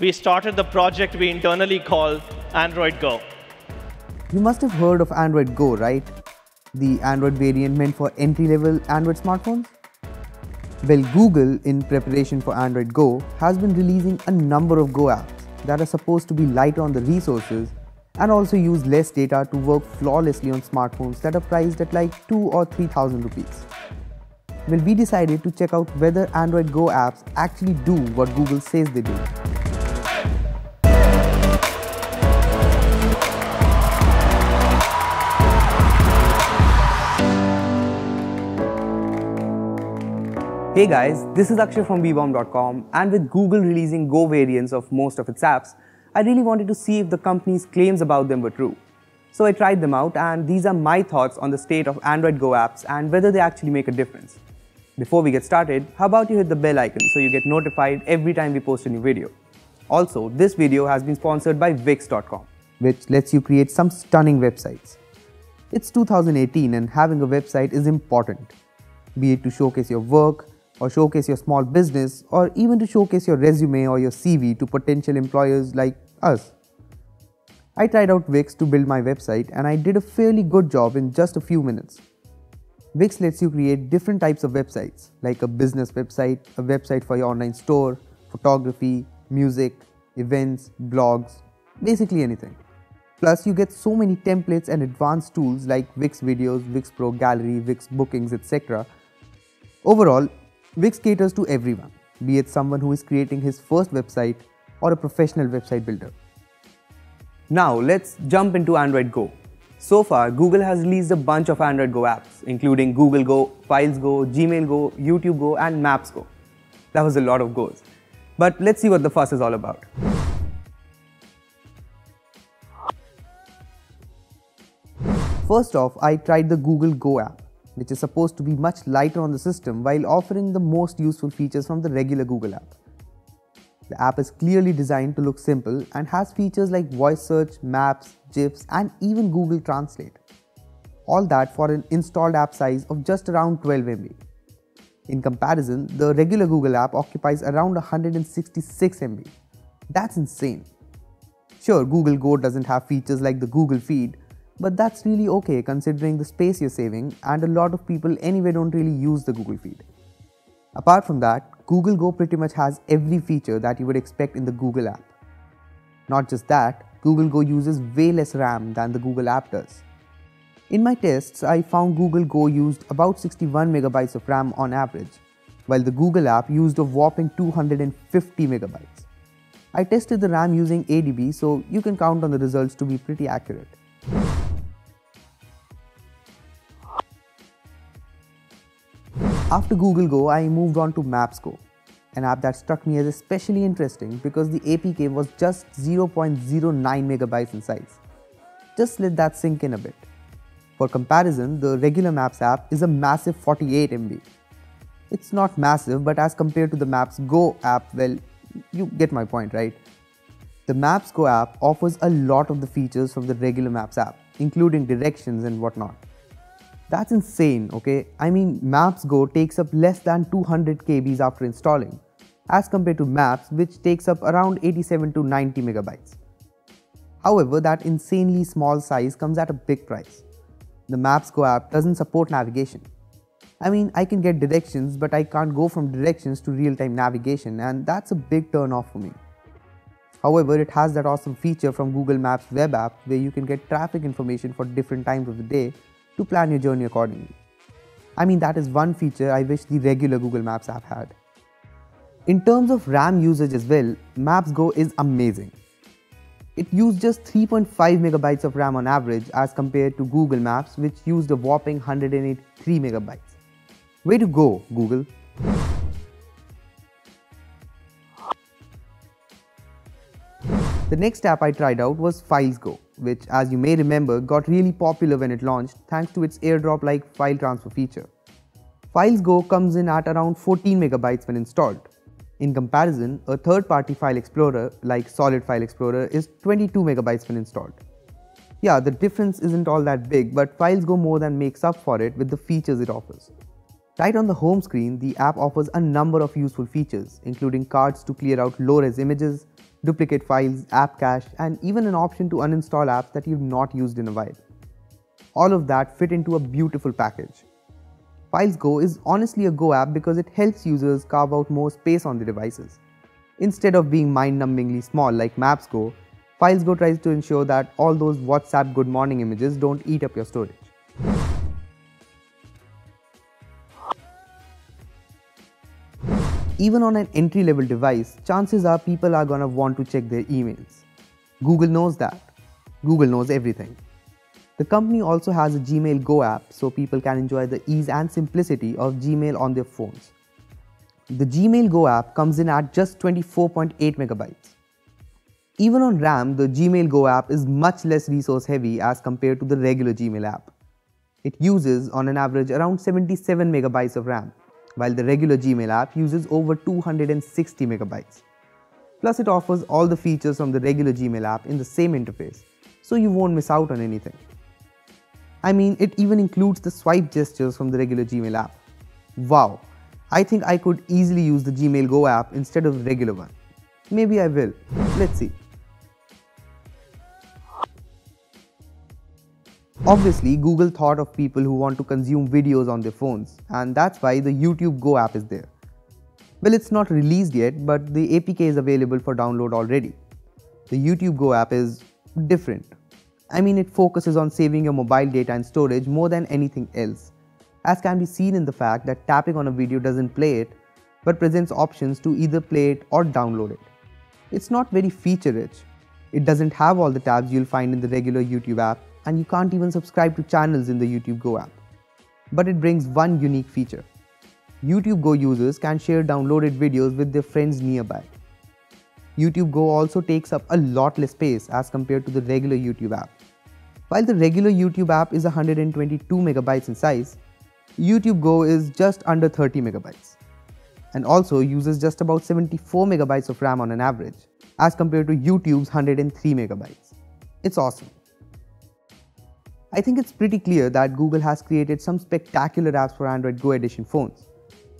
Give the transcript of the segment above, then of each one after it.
we started the project we internally call Android Go. You must have heard of Android Go, right? The Android variant meant for entry-level Android smartphones? Well, Google, in preparation for Android Go, has been releasing a number of Go apps that are supposed to be lighter on the resources and also use less data to work flawlessly on smartphones that are priced at like 2 or 3000 rupees. Well, we decided to check out whether Android Go apps actually do what Google says they do. Hey guys, this is Akshay from Beebom.com and with Google releasing Go variants of most of its apps, I really wanted to see if the company's claims about them were true. So I tried them out and these are my thoughts on the state of Android Go apps and whether they actually make a difference. Before we get started, how about you hit the bell icon so you get notified every time we post a new video. Also, this video has been sponsored by Wix.com, which lets you create some stunning websites. It's 2018 and having a website is important, be it to showcase your work, or showcase your small business or even to showcase your resume or your CV to potential employers like us. I tried out Wix to build my website and I did a fairly good job in just a few minutes. Wix lets you create different types of websites like a business website, a website for your online store, photography, music, events, blogs, basically anything. Plus, you get so many templates and advanced tools like Wix Videos, Wix Pro Gallery, Wix Bookings, etc. Overall, Wix caters to everyone, be it someone who is creating his first website or a professional website builder. Now let's jump into Android Go. So far, Google has released a bunch of Android Go apps, including Google Go, Files Go, Gmail Go, YouTube Go, and Maps Go. That was a lot of Go's. But let's see what the fuss is all about. First off, I tried the Google Go app which is supposed to be much lighter on the system while offering the most useful features from the regular Google app. The app is clearly designed to look simple and has features like voice search, maps, GIFs, and even Google Translate. All that for an installed app size of just around 12 MB. In comparison, the regular Google app occupies around 166 MB. That's insane. Sure, Google Go doesn't have features like the Google Feed, but that's really okay considering the space you're saving and a lot of people anyway don't really use the Google feed. Apart from that, Google Go pretty much has every feature that you would expect in the Google app. Not just that, Google Go uses way less RAM than the Google app does. In my tests, I found Google Go used about 61 megabytes of RAM on average, while the Google app used a whopping 250 megabytes. I tested the RAM using ADB, so you can count on the results to be pretty accurate. After Google Go, I moved on to Maps Go, an app that struck me as especially interesting because the APK was just 0.09 megabytes in size. Just let that sink in a bit. For comparison, the regular Maps app is a massive 48 MB. It's not massive, but as compared to the Maps Go app, well, you get my point, right? The Maps Go app offers a lot of the features from the regular Maps app, including directions and whatnot. That's insane, okay? I mean, Maps Go takes up less than 200 KBs after installing, as compared to Maps, which takes up around 87 to 90 megabytes. However, that insanely small size comes at a big price. The Maps Go app doesn't support navigation. I mean, I can get directions, but I can't go from directions to real-time navigation, and that's a big turn off for me. However, it has that awesome feature from Google Maps web app where you can get traffic information for different times of the day to plan your journey accordingly. I mean, that is one feature I wish the regular Google Maps app had. In terms of RAM usage as well, Maps Go is amazing. It used just 3.5 megabytes of RAM on average as compared to Google Maps which used a whopping 183 megabytes. Way to go, Google! The next app I tried out was Files Go which as you may remember got really popular when it launched thanks to its airdrop like file transfer feature. Files Go comes in at around 14 megabytes when installed. In comparison, a third-party file explorer like Solid File Explorer is 22 megabytes when installed. Yeah, the difference isn't all that big, but Files Go more than makes up for it with the features it offers. Right on the home screen, the app offers a number of useful features, including cards to clear out low-res images, duplicate files, app cache, and even an option to uninstall apps that you've not used in a while. All of that fit into a beautiful package. Files Go is honestly a Go app because it helps users carve out more space on the devices. Instead of being mind-numbingly small like Maps Go, Files Go tries to ensure that all those WhatsApp good morning images don't eat up your storage. Even on an entry level device, chances are people are gonna want to check their emails. Google knows that. Google knows everything. The company also has a Gmail Go app so people can enjoy the ease and simplicity of Gmail on their phones. The Gmail Go app comes in at just 24.8 megabytes. Even on RAM, the Gmail Go app is much less resource heavy as compared to the regular Gmail app. It uses on an average around 77 megabytes of RAM while the regular Gmail app uses over 260 megabytes. Plus it offers all the features from the regular Gmail app in the same interface, so you won't miss out on anything. I mean, it even includes the swipe gestures from the regular Gmail app. Wow, I think I could easily use the Gmail Go app instead of the regular one. Maybe I will. Let's see. Obviously, Google thought of people who want to consume videos on their phones, and that's why the YouTube Go app is there. Well, it's not released yet, but the APK is available for download already. The YouTube Go app is different. I mean, it focuses on saving your mobile data and storage more than anything else, as can be seen in the fact that tapping on a video doesn't play it, but presents options to either play it or download it. It's not very feature rich. It doesn't have all the tabs you'll find in the regular YouTube app, and you can't even subscribe to channels in the YouTube Go app. But it brings one unique feature. YouTube Go users can share downloaded videos with their friends nearby. YouTube Go also takes up a lot less space as compared to the regular YouTube app. While the regular YouTube app is 122 megabytes in size, YouTube Go is just under 30 megabytes and also uses just about 74 megabytes of RAM on an average as compared to YouTube's 103 megabytes. It's awesome. I think it's pretty clear that Google has created some spectacular apps for Android Go Edition phones,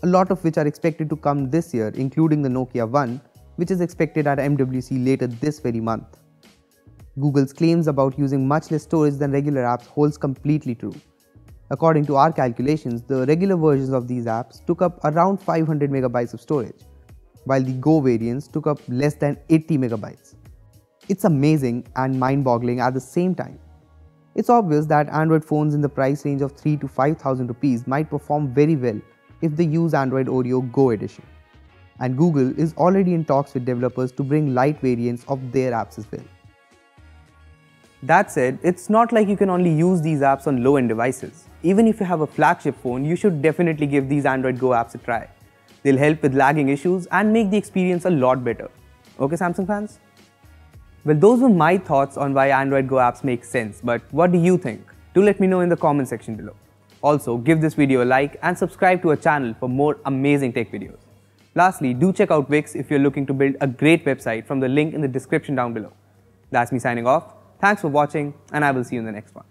a lot of which are expected to come this year, including the Nokia One, which is expected at MWC later this very month. Google's claims about using much less storage than regular apps holds completely true. According to our calculations, the regular versions of these apps took up around 500 megabytes of storage, while the Go variants took up less than 80 megabytes. It's amazing and mind-boggling at the same time. It's obvious that Android phones in the price range of 3 to 5000 rupees might perform very well if they use Android Oreo Go edition. And Google is already in talks with developers to bring light variants of their apps as well. That said, it's not like you can only use these apps on low-end devices. Even if you have a flagship phone, you should definitely give these Android Go apps a try. They'll help with lagging issues and make the experience a lot better. Okay Samsung fans? Well, those were my thoughts on why Android Go apps make sense, but what do you think? Do let me know in the comment section below. Also, give this video a like and subscribe to our channel for more amazing tech videos. Lastly, do check out Wix if you're looking to build a great website from the link in the description down below. That's me signing off. Thanks for watching and I will see you in the next one.